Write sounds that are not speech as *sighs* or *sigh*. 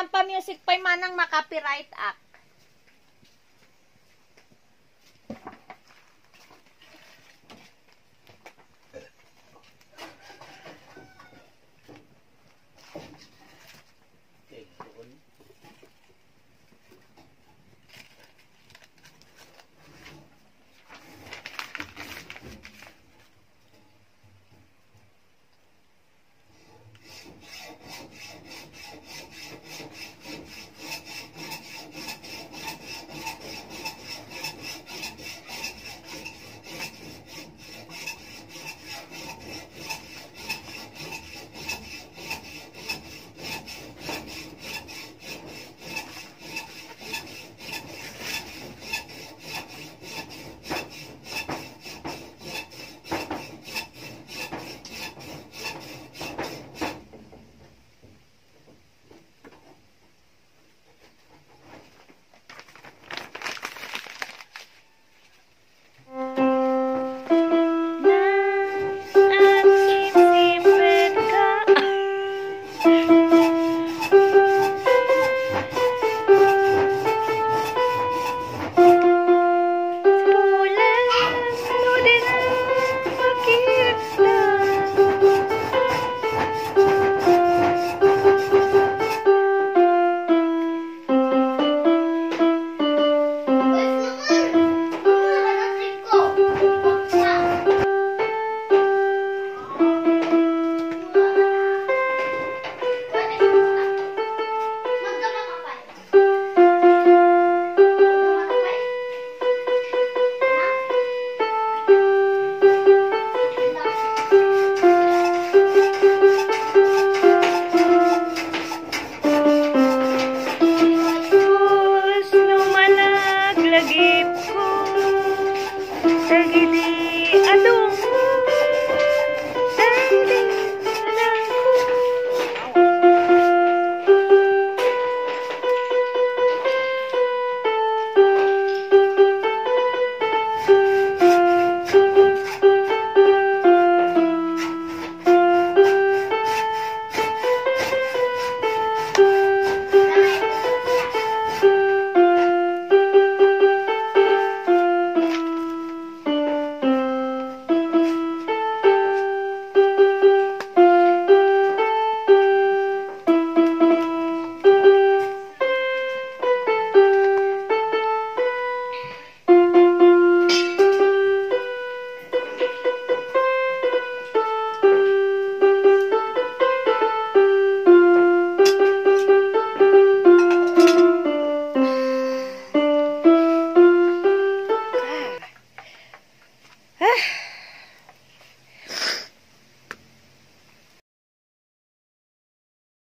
pampamusic pa yung manang makapiright act. ശകിനേ Ah. *sighs* *sighs*